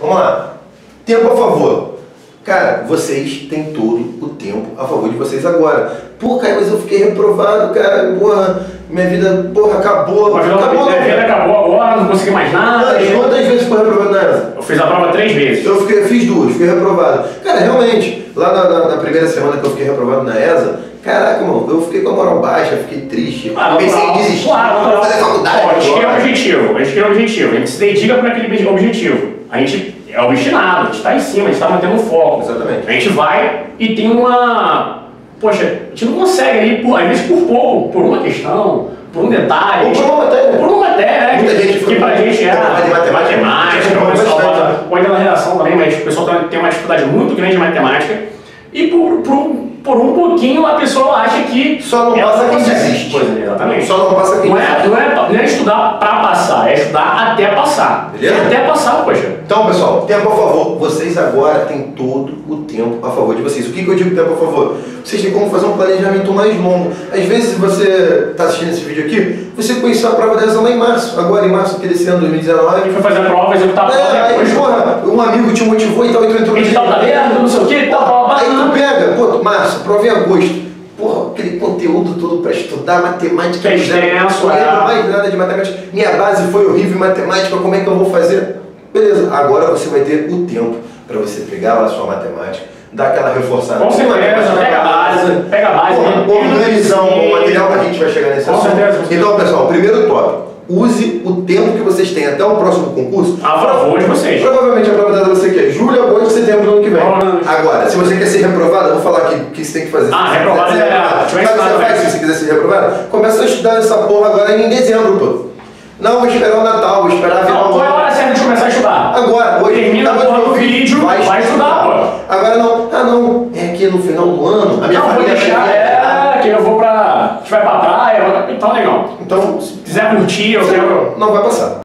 Vamos lá. Tempo a favor. Cara, vocês têm todo o tempo a favor de vocês agora. Pô, cara, mas eu fiquei reprovado, cara. Porra, minha vida, porra, acabou. Mas acabou, minha vida acabou agora, não consegui mais nada. Quantas, quantas vezes foi reprovado nessa? Eu fiz a prova três vezes. Eu fiquei, fiz duas, fiquei reprovado. Cara, realmente, lá na, na- na primeira semana que eu fiquei reprovado na ESA, caraca, mano, eu fiquei com a moral baixa, fiquei triste. Ah, pensei em desistir, Claro, fazer faculdade. Objetivo, a gente cria um objetivo, a gente se dedica para aquele objetivo. A gente é obstinado, a gente está em cima, a gente está mantendo o foco. Exatamente. A gente vai e tem uma. Poxa, a gente não consegue ali, por, às vezes por pouco, por uma questão, por um detalhe. Ou por uma matéria. Por uma matéria, né? Muita que, gente que pra gente é. de matemática. matemática, o pessoal bota- ou ainda na redação também, mas o pessoal tem- uma dificuldade muito grande em matemática. E por, por, um- por um pouquinho a pessoa acha que. Só não passa quem desiste. Pois é, exatamente. Só não passa quem Não é, não, é, não é estudar pra estudar até passar. Beleza? Até passar, poxa. Então, pessoal, tempo a favor. Vocês agora têm todo o tempo a favor de vocês. O que, que eu digo tempo a favor? Vocês têm como fazer um planejamento mais longo. Às vezes, se você está assistindo esse vídeo aqui, você conheceu a prova dessa lá em março. Agora, em março desse ano, A 2019. gente foi fazer a prova, executar a prova É, aí, depois. porra, um amigo te motivou e tal, e tu entrou no Edital tá aberto, não sei o que, tal, tal. Aí tu pega, pô, Márcio, prova em agosto. Aquele conteúdo todo pra estudar, matemática. Que é zero. extenso, Não lembro é. mais nada de matemática. Minha base foi horrível em matemática, como é que eu vou fazer? Beleza, agora você vai ter o tempo pra você pegar lá a sua matemática, dar aquela reforçada. Com certeza, pega a base, pega a base. Porra, né? Organizar um material pra gente vai chegar nesse Com assunto. certeza, com certeza. Então, pessoal, primeiro. Use o tempo que vocês têm até o próximo concurso A favor de vocês. Provavelmente a prova dada você quer julho, agosto, setembro do ano que vem. Agora, se você quer ser reprovado, eu vou falar aqui o que você tem que fazer. Ah, reprovado é- Sabe o que você faz se você quiser ser reprovado? Começa a estudar essa porra agora em dezembro, pô. Não, vou esperar o Natal, vou esperar virar Não, o qual é a hora certa de começar a estudar? Agora, hoje. Termina acabou a porra do o vídeo, vai estudar, pô. Agora não, ah não, é que no final do ano, a minha Não, vou família deixar, vai viajar. é, que eu vou pra. A gente vai pra praia, então legal. Então, Se quiser curtir, eu quero. não vai passar.